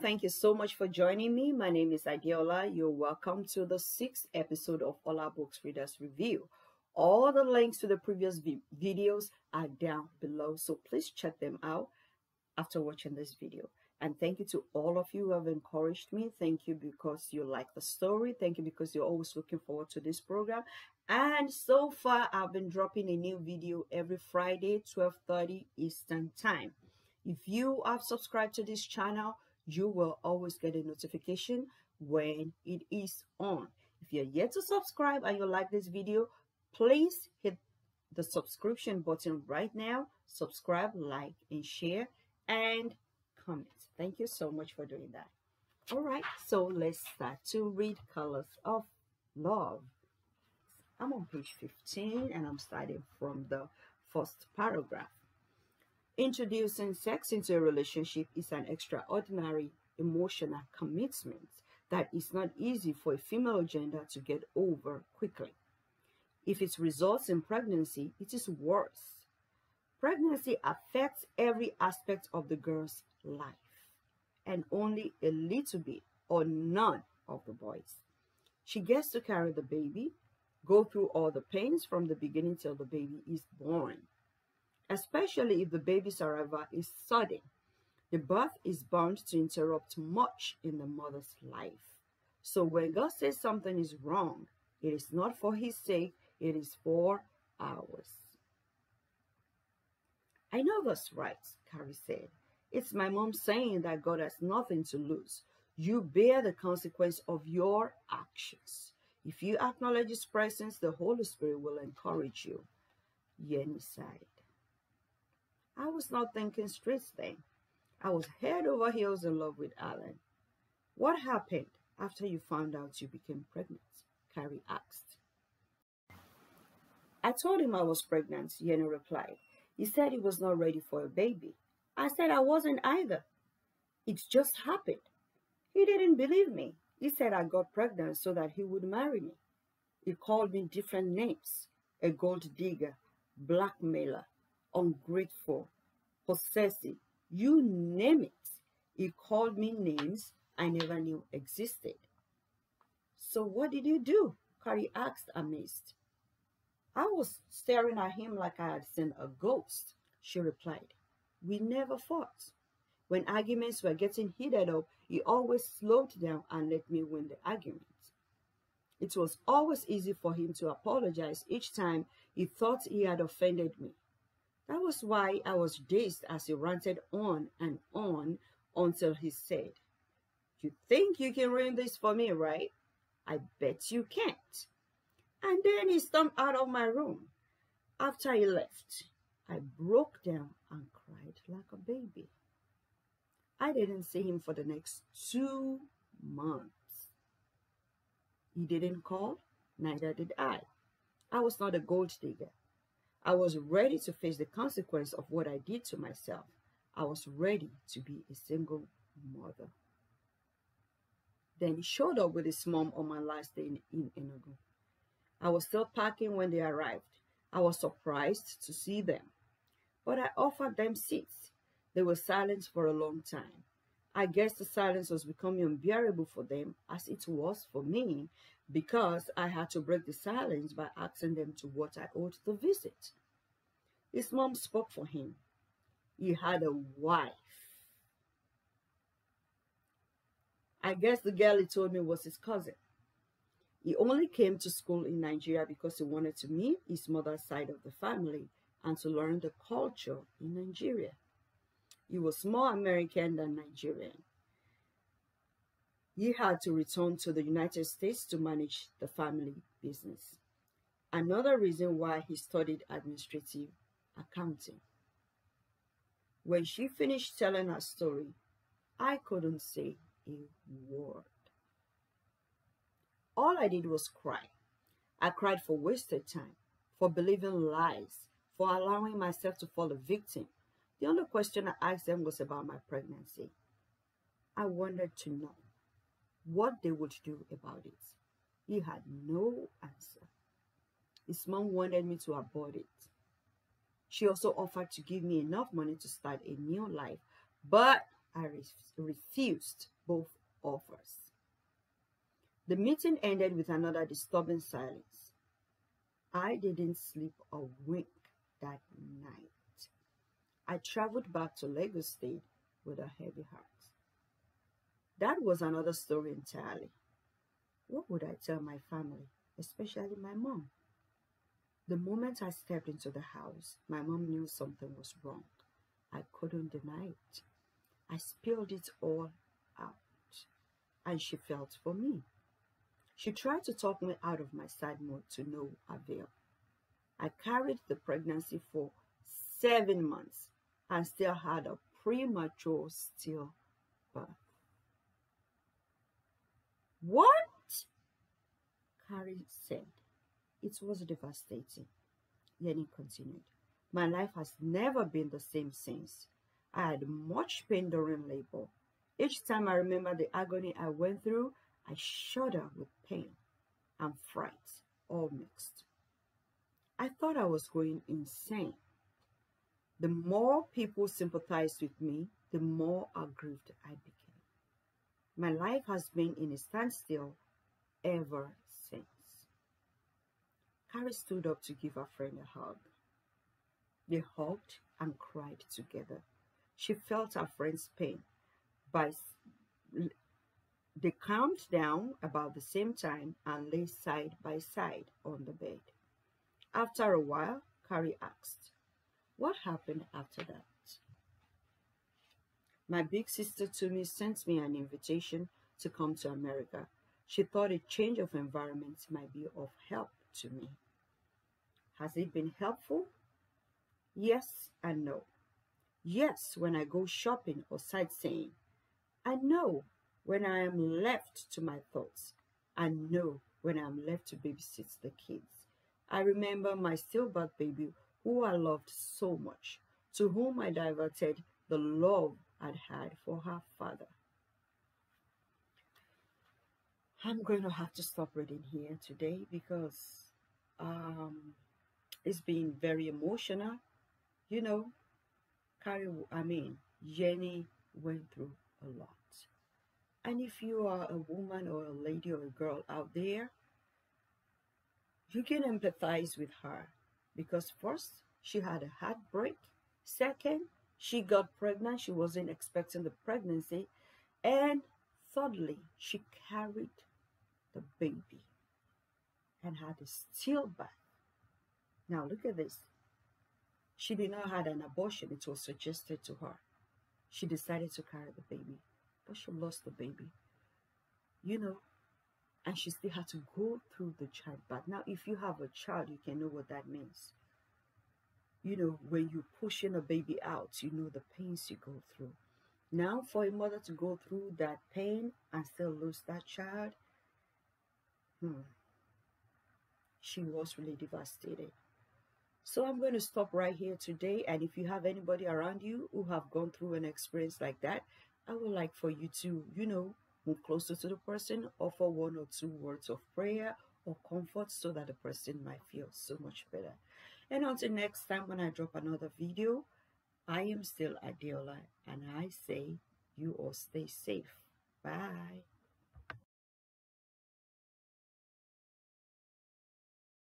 Thank you so much for joining me. My name is Adeola. You're welcome to the sixth episode of Olabooks Readers Review. All the links to the previous vi videos are down below, so please check them out after watching this video. And thank you to all of you who have encouraged me. Thank you because you like the story. Thank you because you're always looking forward to this program. And so far, I've been dropping a new video every Friday, 12.30 Eastern Time. If you have subscribed to this channel, you will always get a notification when it is on. If you're yet to subscribe and you like this video, please hit the subscription button right now. Subscribe, like, and share, and comment. Thank you so much for doing that. All right, so let's start to read Colors of Love. I'm on page 15 and I'm starting from the first paragraph. Introducing sex into a relationship is an extraordinary emotional commitment that is not easy for a female gender to get over quickly. If it results in pregnancy, it is worse. Pregnancy affects every aspect of the girl's life and only a little bit or none of the boys. She gets to carry the baby, go through all the pains from the beginning till the baby is born especially if the baby's arrival is sudden. The birth is bound to interrupt much in the mother's life. So when God says something is wrong, it is not for his sake, it is for ours. I know that's right, Carrie said. It's my mom saying that God has nothing to lose. You bear the consequence of your actions. If you acknowledge His presence, the Holy Spirit will encourage you. Yeni sighed. I was not thinking straight then. I was head over heels in love with Alan. What happened after you found out you became pregnant? Carrie asked. I told him I was pregnant, Yeni replied. He said he was not ready for a baby. I said I wasn't either. It just happened. He didn't believe me. He said I got pregnant so that he would marry me. He called me different names a gold digger, blackmailer, ungrateful, possessive, you name it. He called me names I never knew existed. So what did you do? Carrie asked amazed. I was staring at him like I had seen a ghost, she replied. We never fought. When arguments were getting heated up, he always slowed down and let me win the argument. It was always easy for him to apologize each time he thought he had offended me. That was why I was dazed as he ranted on and on until he said, You think you can ruin this for me, right? I bet you can't. And then he stomped out of my room. After he left, I broke down and cried like a baby. I didn't see him for the next two months. He didn't call, neither did I. I was not a gold digger. I was ready to face the consequence of what I did to myself. I was ready to be a single mother. Then he showed up with his mom on my last day in, in Enugu. I was still packing when they arrived. I was surprised to see them, but I offered them seats. They were silent for a long time. I guess the silence was becoming unbearable for them as it was for me because I had to break the silence by asking them to what I owed the visit. His mom spoke for him. He had a wife. I guess the girl he told me was his cousin. He only came to school in Nigeria because he wanted to meet his mother's side of the family and to learn the culture in Nigeria. He was more American than Nigerian. He had to return to the United States to manage the family business. Another reason why he studied administrative accounting. When she finished telling her story, I couldn't say a word. All I did was cry. I cried for wasted time, for believing lies, for allowing myself to fall a victim. The only question I asked them was about my pregnancy. I wanted to know what they would do about it. He had no answer. His mom wanted me to abort it. She also offered to give me enough money to start a new life, but I I refused both offers. The meeting ended with another disturbing silence. I didn't sleep a wink that night. I traveled back to Lagos State with a heavy heart. That was another story entirely. What would I tell my family, especially my mom? The moment I stepped into the house, my mom knew something was wrong. I couldn't deny it. I spilled it all out, and she felt for me. She tried to talk me out of my sad mood to no avail. I carried the pregnancy for seven months and still had a premature stillbirth. What? Carrie said. It was devastating. Yeni continued. My life has never been the same since. I had much pain during labor. Each time I remember the agony I went through, I shudder with pain and fright, all mixed. I thought I was going insane. The more people sympathized with me, the more aggrieved I became. My life has been in a standstill ever since. Carrie stood up to give her friend a hug. They hugged and cried together. She felt her friend's pain. By they calmed down about the same time and lay side by side on the bed. After a while, Carrie asked, What happened after that? My big sister Tumi sent me an invitation to come to America. She thought a change of environment might be of help to me. Has it been helpful? Yes and no. Yes, when I go shopping or sightseeing. I know when I am left to my thoughts. I know when I am left to babysit the kids. I remember my stillbirth baby who I loved so much, to whom I diverted the love I'd had for her father. I'm going to have to stop reading here today because um, it's been very emotional. You know, Carrie, I mean, Jenny went through a lot. And if you are a woman or a lady or a girl out there, you can empathize with her because first, she had a heartbreak. Second, she got pregnant. She wasn't expecting the pregnancy. And thirdly, she carried the baby and had a stillbirth. Now look at this. She did not have an abortion. It was suggested to her. She decided to carry the baby, but she lost the baby. You know, and she still had to go through the childbirth. Now, if you have a child, you can know what that means. You know, when you're pushing a baby out, you know the pains you go through. Now, for a mother to go through that pain and still lose that child, hmm, she was really devastated. So I'm going to stop right here today. And if you have anybody around you who have gone through an experience like that, I would like for you to, you know, closer to the person, offer one or two words of prayer or comfort so that the person might feel so much better. And until next time when I drop another video, I am still Adeola and I say you all stay safe. Bye.